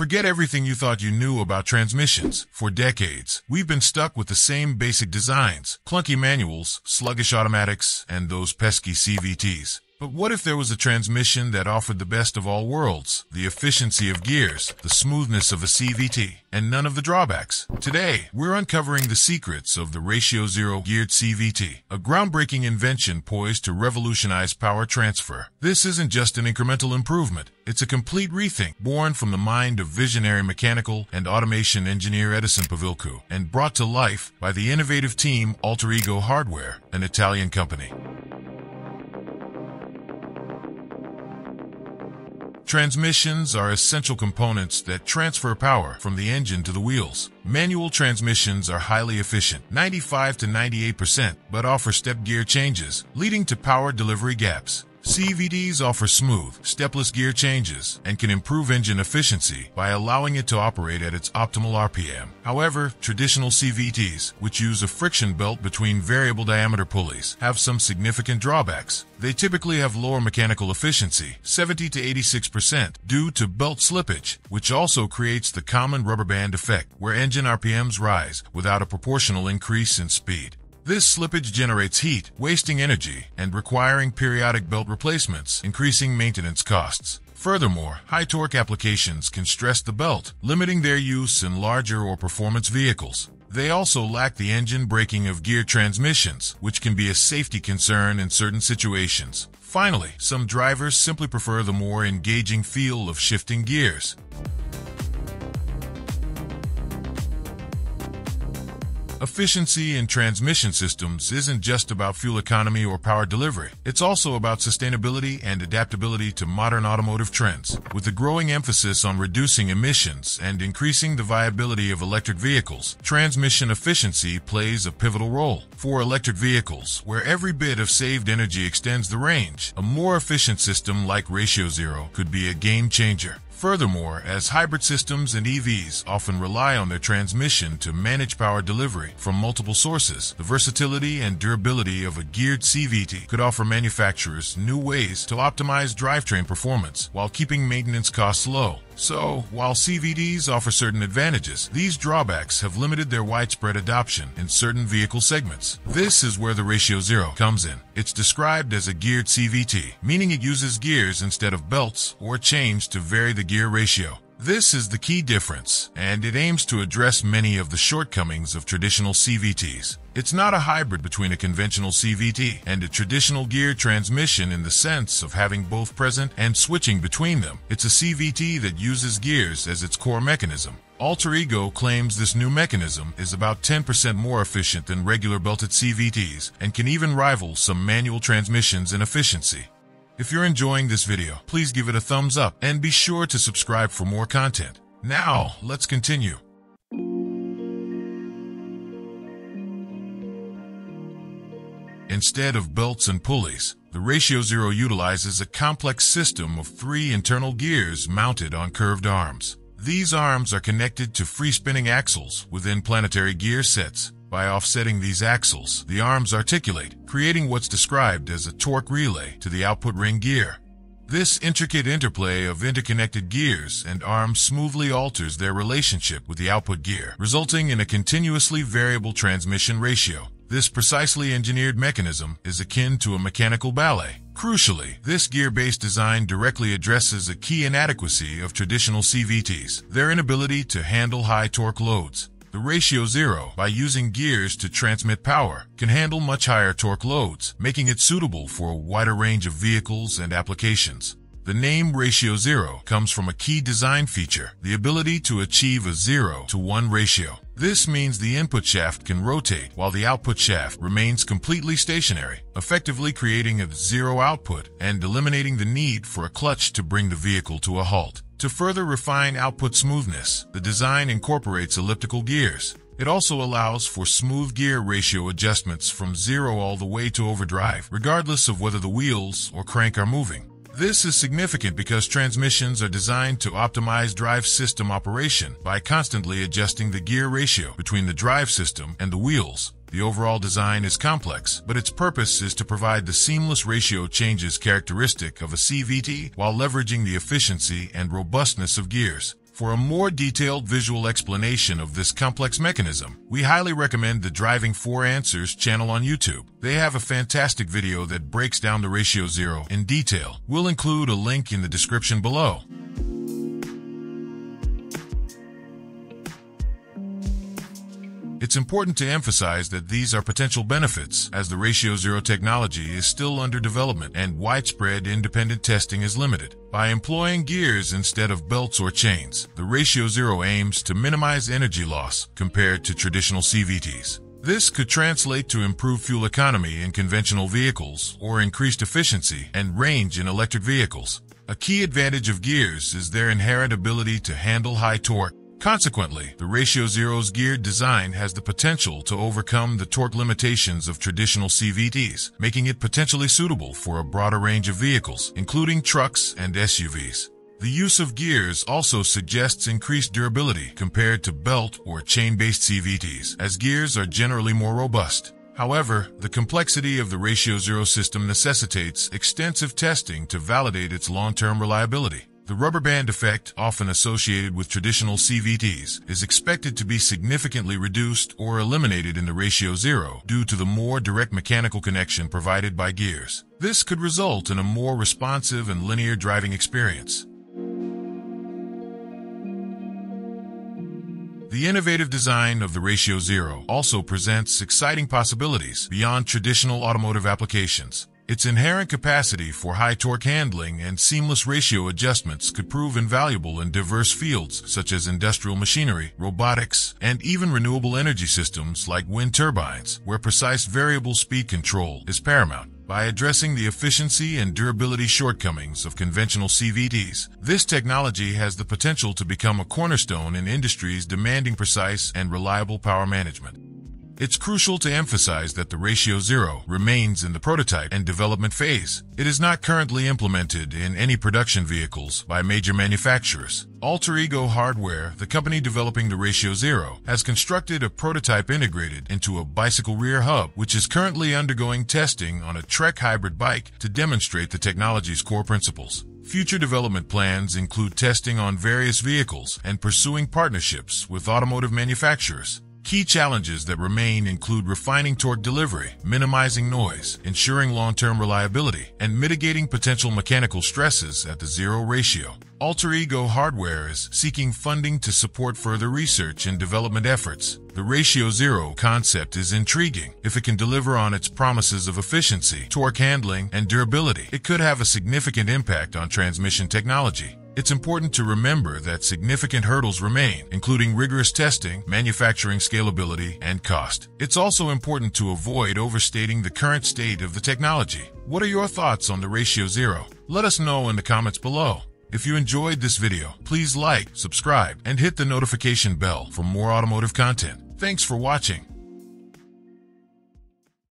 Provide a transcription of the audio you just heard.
Forget everything you thought you knew about transmissions. For decades, we've been stuck with the same basic designs, clunky manuals, sluggish automatics, and those pesky CVTs. But what if there was a transmission that offered the best of all worlds? The efficiency of gears, the smoothness of a CVT, and none of the drawbacks. Today, we're uncovering the secrets of the Ratio Zero geared CVT, a groundbreaking invention poised to revolutionize power transfer. This isn't just an incremental improvement. It's a complete rethink born from the mind of visionary mechanical and automation engineer Edyson Pavilcu and brought to life by the innovative team Alter Ego Hardware, an Italian company. Transmissions are essential components that transfer power from the engine to the wheels. Manual transmissions are highly efficient, 95 to 98%, but offer step gear changes, leading to power delivery gaps. CVTs offer smooth, stepless gear changes and can improve engine efficiency by allowing it to operate at its optimal RPM. However, traditional CVTs, which use a friction belt between variable diameter pulleys, have some significant drawbacks. They typically have lower mechanical efficiency, 70 to 86%, due to belt slippage, which also creates the common rubber band effect, where engine RPMs rise without a proportional increase in speed. This slippage generates heat, wasting energy, and requiring periodic belt replacements, increasing maintenance costs. Furthermore, high torque applications can stress the belt, limiting their use in larger or performance vehicles. They also lack the engine braking of gear transmissions, which can be a safety concern in certain situations. Finally, some drivers simply prefer the more engaging feel of shifting gears. Efficiency in transmission systems isn't just about fuel economy or power delivery. It's also about sustainability and adaptability to modern automotive trends. With a growing emphasis on reducing emissions and increasing the viability of electric vehicles, transmission efficiency plays a pivotal role. For electric vehicles, where every bit of saved energy extends the range, a more efficient system like Ratio Zero could be a game changer. Furthermore, as hybrid systems and EVs often rely on their transmission to manage power delivery from multiple sources, the versatility and durability of a geared CVT could offer manufacturers new ways to optimize drivetrain performance while keeping maintenance costs low. So, while CVTs offer certain advantages, these drawbacks have limited their widespread adoption in certain vehicle segments. This is where the Ratio Zero comes in. It's described as a geared CVT, meaning it uses gears instead of belts or chains to vary the gear ratio. This is the key difference, and it aims to address many of the shortcomings of traditional CVTs. It's not a hybrid between a conventional CVT and a traditional gear transmission in the sense of having both present and switching between them. It's a CVT that uses gears as its core mechanism. Alter Ego claims this new mechanism is about 10% more efficient than regular belted CVTs and can even rival some manual transmissions in efficiency. If you're enjoying this video, please give it a thumbs up and be sure to subscribe for more content. Now, let's continue. Instead of belts and pulleys, the Ratio Zero utilizes a complex system of three internal gears mounted on curved arms. These arms are connected to free-spinning axles within planetary gear sets. By offsetting these axles, the arms articulate, creating what's described as a torque relay to the output ring gear. This intricate interplay of interconnected gears and arms smoothly alters their relationship with the output gear, resulting in a continuously variable transmission ratio. This precisely engineered mechanism is akin to a mechanical ballet. Crucially, this gear-based design directly addresses a key inadequacy of traditional CVTs, their inability to handle high torque loads. The Ratio Zero, by using gears to transmit power, can handle much higher torque loads, making it suitable for a wider range of vehicles and applications. The name Ratio Zero comes from a key design feature, the ability to achieve a 0 to 1 ratio. This means the input shaft can rotate while the output shaft remains completely stationary, effectively creating a zero output and eliminating the need for a clutch to bring the vehicle to a halt. To further refine output smoothness, the design incorporates elliptical gears. It also allows for smooth gear ratio adjustments from zero all the way to overdrive, regardless of whether the wheels or crank are moving. This is significant because transmissions are designed to optimize drive system operation by constantly adjusting the gear ratio between the drive system and the wheels. The overall design is complex, but its purpose is to provide the seamless ratio changes characteristic of a CVT while leveraging the efficiency and robustness of gears. For a more detailed visual explanation of this complex mechanism, we highly recommend the Driving 4 Answers channel on YouTube. They have a fantastic video that breaks down the ratio zero in detail. We'll include a link in the description below. It's important to emphasize that these are potential benefits, as the Ratio Zero technology is still under development and widespread independent testing is limited. By employing gears instead of belts or chains, the Ratio Zero aims to minimize energy loss compared to traditional CVTs. This could translate to improved fuel economy in conventional vehicles or increased efficiency and range in electric vehicles. A key advantage of gears is their inherent ability to handle high torque Consequently, the Ratio Zero's geared design has the potential to overcome the torque limitations of traditional CVTs, making it potentially suitable for a broader range of vehicles, including trucks and SUVs. The use of gears also suggests increased durability compared to belt or chain-based CVTs, as gears are generally more robust. However, the complexity of the Ratio Zero system necessitates extensive testing to validate its long-term reliability. The rubber band effect, often associated with traditional CVTs, is expected to be significantly reduced or eliminated in the ratio zero due to the more direct mechanical connection provided by gears. This could result in a more responsive and linear driving experience. The innovative design of the Ratio Zero also presents exciting possibilities beyond traditional automotive applications. Its inherent capacity for high torque handling and seamless ratio adjustments could prove invaluable in diverse fields such as industrial machinery, robotics, and even renewable energy systems like wind turbines, where precise variable speed control is paramount. By addressing the efficiency and durability shortcomings of conventional CVTs, this technology has the potential to become a cornerstone in industries demanding precise and reliable power management. It's crucial to emphasize that the Ratio Zero remains in the prototype and development phase. It is not currently implemented in any production vehicles by major manufacturers. Alter Ego Hardware, the company developing the Ratio Zero, has constructed a prototype integrated into a bicycle rear hub, which is currently undergoing testing on a Trek hybrid bike to demonstrate the technology's core principles. Future development plans include testing on various vehicles and pursuing partnerships with automotive manufacturers. Key challenges that remain include refining torque delivery, minimizing noise, ensuring long-term reliability, and mitigating potential mechanical stresses at the zero ratio. Alter Ego Hardware is seeking funding to support further research and development efforts. The Ratio Zero concept is intriguing. If it can deliver on its promises of efficiency, torque handling, and durability, it could have a significant impact on transmission technology. It's important to remember that significant hurdles remain, including rigorous testing, manufacturing scalability, and cost. It's also important to avoid overstating the current state of the technology. What are your thoughts on the Ratio Zero? Let us know in the comments below. If you enjoyed this video, please like, subscribe, and hit the notification bell for more automotive content. Thanks for watching.